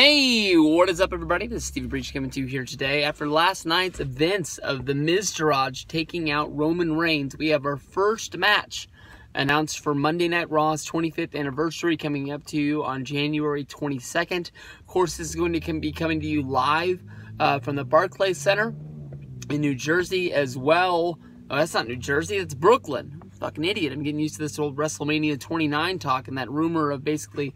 Hey, what is up, everybody? This is Stevie Breech coming to you here today. After last night's events of the Miztourage taking out Roman Reigns, we have our first match announced for Monday Night Raw's 25th anniversary coming up to you on January 22nd. Of course, this is going to be coming to you live uh, from the Barclays Center in New Jersey as well. Oh, that's not New Jersey, that's Brooklyn. Fucking idiot. I'm getting used to this old WrestleMania 29 talk and that rumor of basically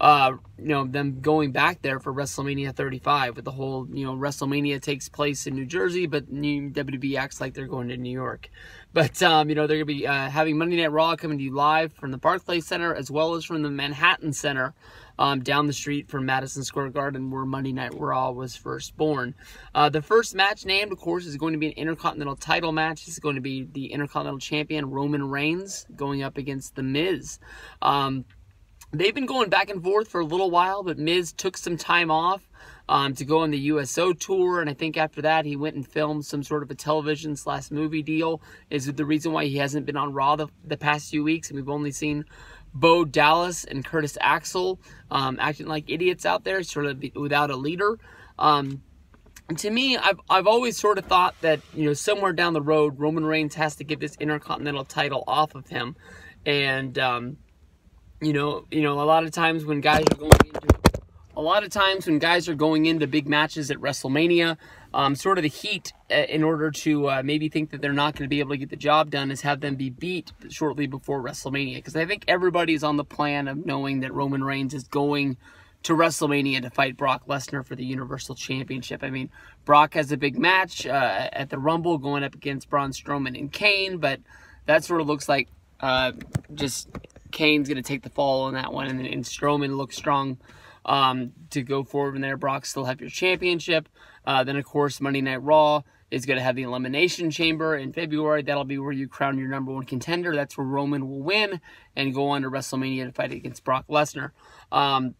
uh, you know, them going back there for WrestleMania 35 with the whole, you know, WrestleMania takes place in New Jersey, but new WWE acts like they're going to New York. But, um, you know, they're going to be uh, having Monday Night Raw coming to you live from the Barclays Center as well as from the Manhattan Center um, down the street from Madison Square Garden where Monday Night Raw was first born. Uh, the first match named, of course, is going to be an Intercontinental title match. Is going to be the Intercontinental Champion Roman Reigns going up against The Miz. Um, They've been going back and forth for a little while, but Miz took some time off um, to go on the USO tour, and I think after that he went and filmed some sort of a television slash movie deal. Is the reason why he hasn't been on Raw the, the past few weeks, and we've only seen Bo Dallas and Curtis Axel um, acting like idiots out there, sort of without a leader. Um, to me, I've I've always sort of thought that you know somewhere down the road, Roman Reigns has to get this Intercontinental title off of him, and um, you know, you know, a lot of times when guys are going into a lot of times when guys are going into big matches at WrestleMania, um, sort of the heat uh, in order to uh, maybe think that they're not going to be able to get the job done is have them be beat shortly before WrestleMania. Because I think everybody's on the plan of knowing that Roman Reigns is going to WrestleMania to fight Brock Lesnar for the Universal Championship. I mean, Brock has a big match uh, at the Rumble going up against Braun Strowman and Kane, but that sort of looks like uh, just Kane's going to take the fall on that one, and, and Strowman looks strong um, to go forward from there. Brock still have your championship. Uh, then, of course, Monday Night Raw is going to have the Elimination Chamber in February. That'll be where you crown your number one contender. That's where Roman will win and go on to WrestleMania to fight against Brock Lesnar. Um,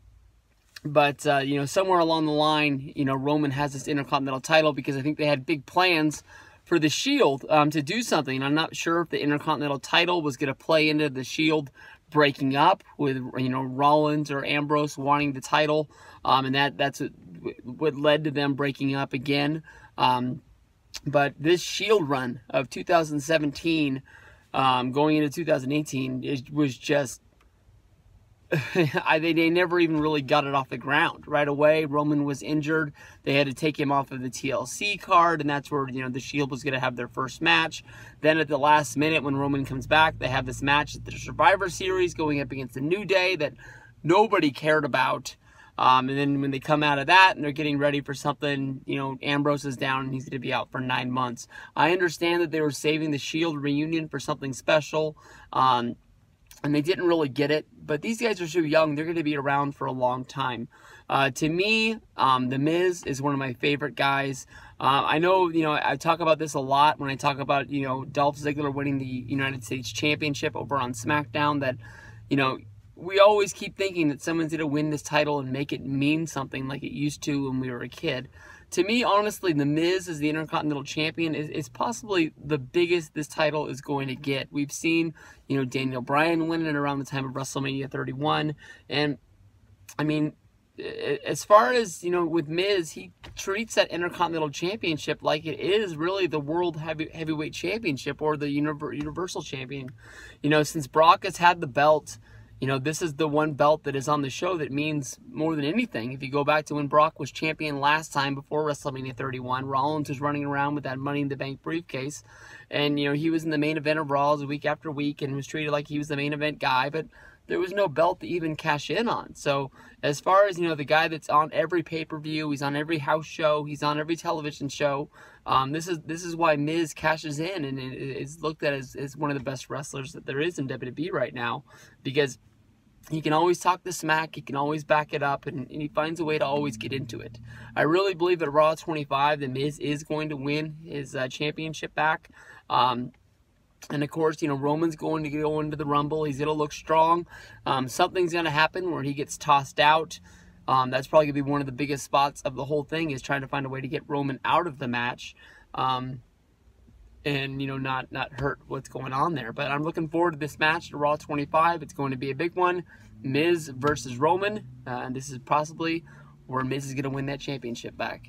but, uh, you know, somewhere along the line, you know, Roman has this Intercontinental title because I think they had big plans for the Shield um, to do something. I'm not sure if the Intercontinental title was going to play into the Shield breaking up with you know Rollins or Ambrose wanting the title, um, and that that's what, led to them breaking up again. Um, but this Shield run of 2017 um, going into 2018 it was just I, they, they never even really got it off the ground right away. Roman was injured. They had to take him off of the TLC card, and that's where you know the Shield was going to have their first match. Then at the last minute, when Roman comes back, they have this match at the Survivor Series going up against the New Day that nobody cared about. Um, and then when they come out of that and they're getting ready for something, you know, Ambrose is down and he's going to be out for nine months. I understand that they were saving the Shield reunion for something special. Um, and they didn't really get it. But these guys are so young; they're going to be around for a long time. Uh, to me, um, The Miz is one of my favorite guys. Uh, I know, you know, I talk about this a lot when I talk about, you know, Dolph Ziggler winning the United States Championship over on SmackDown. That, you know, we always keep thinking that someone's going to win this title and make it mean something like it used to when we were a kid to me, honestly, The Miz as the Intercontinental Champion is, is possibly the biggest this title is going to get. We've seen, you know, Daniel Bryan win it around the time of WrestleMania 31. And, I mean, as far as, you know, with Miz, he treats that Intercontinental Championship like it is really the World Heavy, Heavyweight Championship or the Universal Champion. You know, since Brock has had the belt you know, this is the one belt that is on the show that means more than anything. If you go back to when Brock was champion last time before WrestleMania 31, Rollins was running around with that Money in the Bank briefcase. And, you know, he was in the main event of Raws week after week and was treated like he was the main event guy, but there was no belt to even cash in on. So, as far as, you know, the guy that's on every pay per view, he's on every house show, he's on every television show. Um, this is this is why Miz cashes in and is looked at as, as one of the best wrestlers that there is in WWE right now because he can always talk the smack, he can always back it up, and, and, he finds a way to always get into it. I really believe that Raw 25, The Miz is going to win his uh, championship back. Um, and of course, you know, Roman's going to go into the Rumble. He's going to look strong. Um, something's going to happen where he gets tossed out. Um, that's probably going to be one of the biggest spots of the whole thing is trying to find a way to get Roman out of the match. Um, and you know not not hurt what's going on there. But I'm looking forward to this match at Raw 25. It's going to be a big one. Miz versus Roman, uh, and this is possibly where Miz is going to win that championship back.